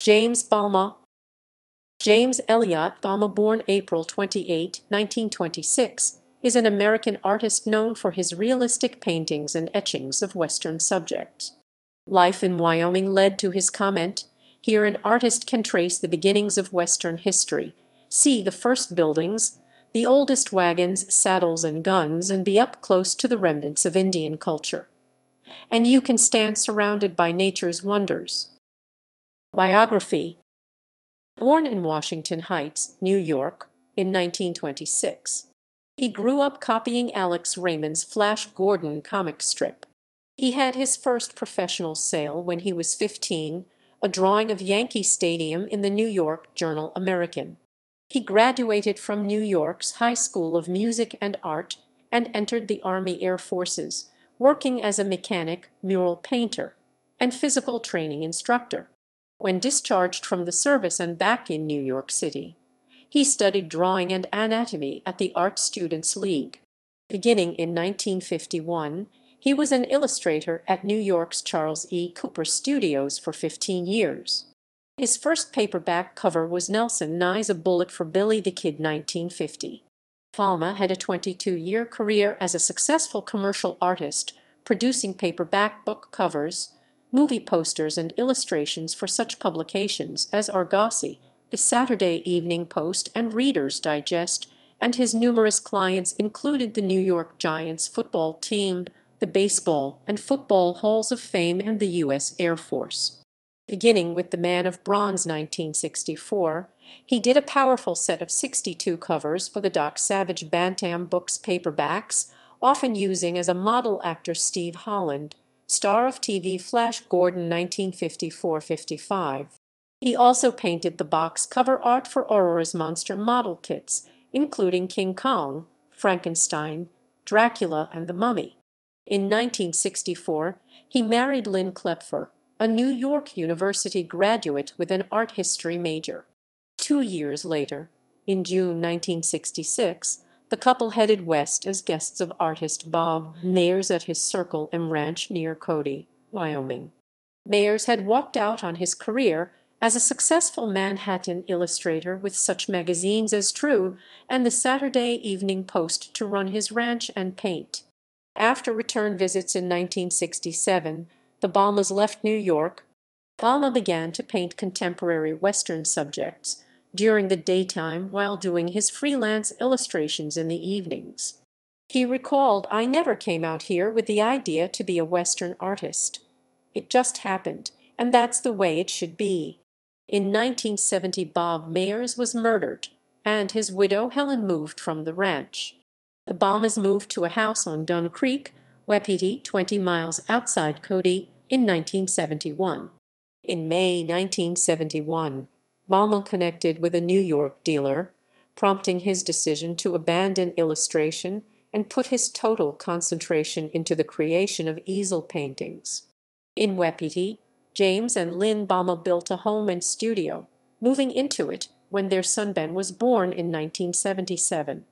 James Bama James Elliott Bama born April 28, 1926, is an American artist known for his realistic paintings and etchings of Western subjects. Life in Wyoming led to his comment, here an artist can trace the beginnings of Western history, see the first buildings, the oldest wagons, saddles, and guns, and be up close to the remnants of Indian culture. And you can stand surrounded by nature's wonders. Biography Born in Washington Heights, New York, in 1926. He grew up copying Alex Raymond's Flash Gordon comic strip. He had his first professional sale when he was 15, a drawing of Yankee Stadium in the New York Journal American. He graduated from New York's High School of Music and Art and entered the Army Air Forces, working as a mechanic, mural painter, and physical training instructor. When discharged from the service and back in New York City, he studied drawing and anatomy at the Art Students League. Beginning in 1951, he was an illustrator at New York's Charles E. Cooper Studios for 15 years. His first paperback cover was Nelson Nye's A Bullet for Billy the Kid 1950. Bama had a 22-year career as a successful commercial artist, producing paperback book covers, movie posters and illustrations for such publications as Argosy, the Saturday Evening Post and Reader's Digest, and his numerous clients included the New York Giants football team, the Baseball and Football Halls of Fame and the U.S. Air Force. Beginning with The Man of Bronze 1964, he did a powerful set of 62 covers for the Doc Savage Bantam Books paperbacks, often using as a model actor Steve Holland, star of TV Flash Gordon 1954-55. He also painted the box cover art for Aurora's monster model kits, including King Kong, Frankenstein, Dracula, and the Mummy. In 1964, he married Lynn Klepfer, a New York University graduate with an art history major. Two years later, in June 1966, the couple headed west as guests of artist Bob Mayers at his Circle M Ranch near Cody, Wyoming. Mayers had walked out on his career as a successful Manhattan illustrator with such magazines as True and the Saturday Evening Post to run his ranch and paint. After return visits in 1967, the Bamas left New York. Bama began to paint contemporary Western subjects during the daytime while doing his freelance illustrations in the evenings. He recalled, I never came out here with the idea to be a Western artist. It just happened, and that's the way it should be. In 1970 Bob Mayers was murdered, and his widow Helen moved from the ranch. The Bamas moved to a house on Dunn Creek, Wapiti, 20 miles outside Cody, in 1971. In May 1971, Bama connected with a New York dealer, prompting his decision to abandon illustration and put his total concentration into the creation of easel paintings. In Wapiti, James and Lynn Bama built a home and studio, moving into it when their son Ben was born in 1977.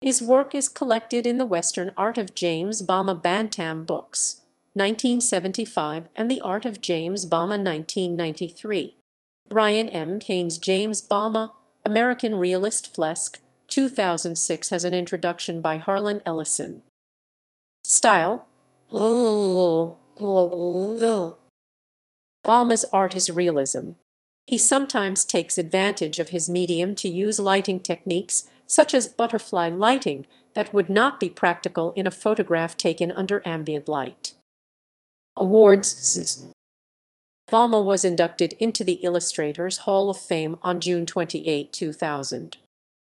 His work is collected in the Western Art of James Bama Bantam Books, 1975, and The Art of James Bama, 1993. Brian M. Kane's James Bama, American Realist Flesk, 2006 has an introduction by Harlan Ellison. Style Bama's art is realism. He sometimes takes advantage of his medium to use lighting techniques such as butterfly lighting, that would not be practical in a photograph taken under ambient light. Awards Bama was inducted into the Illustrators Hall of Fame on June 28, 2000.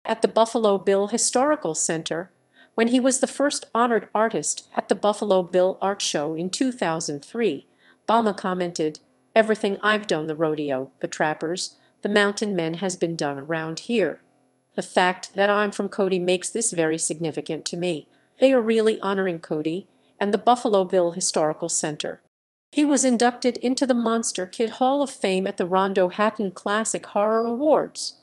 At the Buffalo Bill Historical Center, when he was the first honored artist at the Buffalo Bill Art Show in 2003, Bama commented, Everything I've done the rodeo, the trappers, the mountain men has been done around here. The fact that I'm from Cody makes this very significant to me. They are really honoring Cody and the Buffalo Bill Historical Center. He was inducted into the Monster Kid Hall of Fame at the Rondo Hatton Classic Horror Awards.